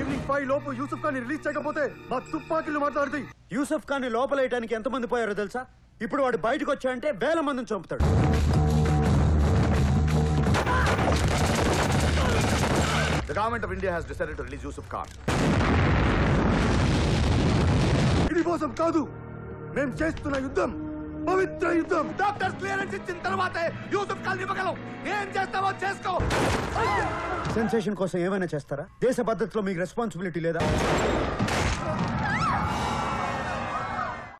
Evening five లోపు Yusuf Khan release చేయకపోతే మా తుపాకీలు మాట్లాడుతాయి యూసఫ్ ఖాన్ లోపలేయడానికి ఎంతమంది పోయారో తెలుసా? ఇప్పుడు వాడు బయటకు వచ్చాయంటే వేల మందిని చంపుతాడు. The government of India has decided to release Yusuf Khan. ఇది మోసం కాదు. మేం చేస్తున్న యుద్ధం పవిత్ర యుద్ధం. డాక్టర్స్ క్లియరెన్స్ ఇచ్చిన తర్వాతే యూసుఫ్ ఖాన్ ఇవ్వగలం ఏం చేస్తావో చేసుకో. సెన్సేషన్ కోసం ఏమైనా చేస్తారా? దేశ పద్ధతిలో మీకు రెస్పాన్సిబిలిటీ లేదా?